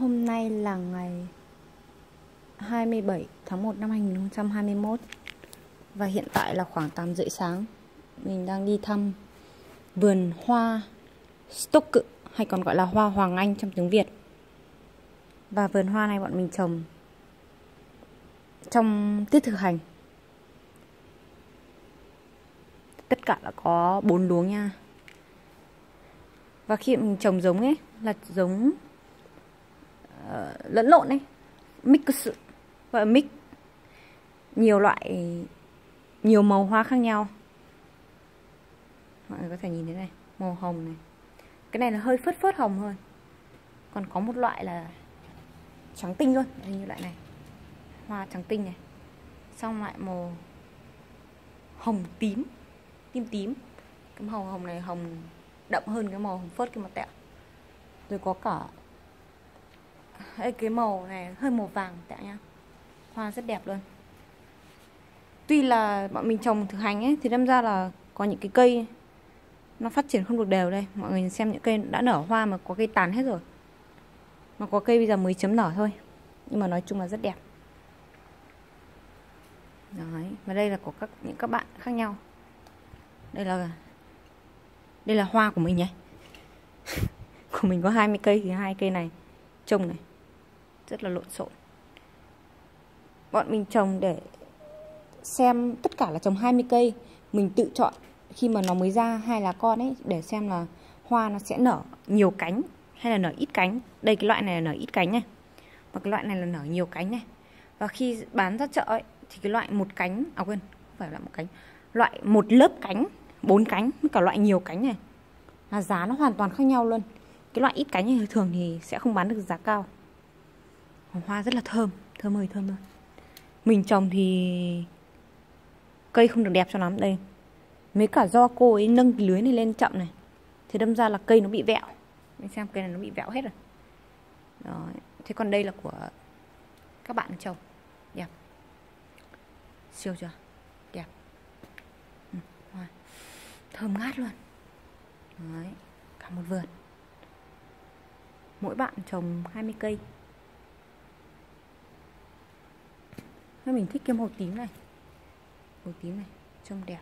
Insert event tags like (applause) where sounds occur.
Hôm nay là ngày 27 tháng 1 năm 2021 Và hiện tại là khoảng 8 rưỡi sáng. Mình đang đi thăm vườn hoa Stock hay còn gọi là hoa Hoàng Anh trong tiếng Việt. Và vườn hoa này bọn mình trồng trong tiết thực hành. Tất cả là có 4 luống nha. Và khi mình trồng giống ấy, là giống uh, lẫn lộn ấy. Mix sự gọi là mix nhiều loại nhiều màu hoa khác nhau. Mọi người có thể nhìn thấy này màu hồng này. Cái này là hơi phớt phớt hồng hơn. Còn có một loại là trắng tinh luôn đây như loại này. Hoa trắng tinh này. Xong lại màu hồng tím tím tím. Cái màu hồng này hồng đậm hơn cái màu hồng phớt cái mặt tẹo. Rồi có cả Ê, cái màu này hơi màu vàng tẹo nha. Hoa rất đẹp luôn. Tuy là bọn mình trồng thực hành ấy thì đâm ra là có những cái cây nó phát triển không được đều đây. Mọi người xem những cây đã nở hoa mà có cây tàn hết rồi. Mà có cây bây giờ mới chấm nở thôi. Nhưng mà nói chung là rất đẹp. Đấy, và đây là của các những các bạn khác nhau. Đây là đây là hoa của mình nhé (laughs) của mình có 20 cây thì hai cây này trồng này rất là lộn xộn. Bọn mình trồng để xem tất cả là trồng 20 cây, mình tự chọn khi mà nó mới ra hai là con ấy, để xem là hoa nó sẽ nở nhiều cánh hay là nở ít cánh. Đây, cái loại này là nở ít cánh này và cái loại này là nở nhiều cánh này và khi bán ra chợ ấy, thì cái loại một cánh à quên, không phải là một cánh, loại một lớp cánh, bốn cánh, với cả loại nhiều cánh này, là giá nó hoàn toàn khác nhau luôn. Cái loại ít cánh này thường thì sẽ không bán được giá cao hoa rất là thơm thơm ơi thơm luôn mình trồng thì cây không được đẹp cho lắm đây. Mấy cả do cô ấy nâng cái lưới này lên chậm này thì đâm ra là cây nó bị vẹo. Mình xem cây này nó bị vẹo hết rồi. Đó thế còn đây là của các bạn trồng. Đẹp. Siêu chưa? Đẹp. Ừ, thơm ngát luôn. Đấy, cả một vườn. Mỗi bạn trồng 20 cây. Mình thích cái màu tím này. Màu tím này Trông đẹp.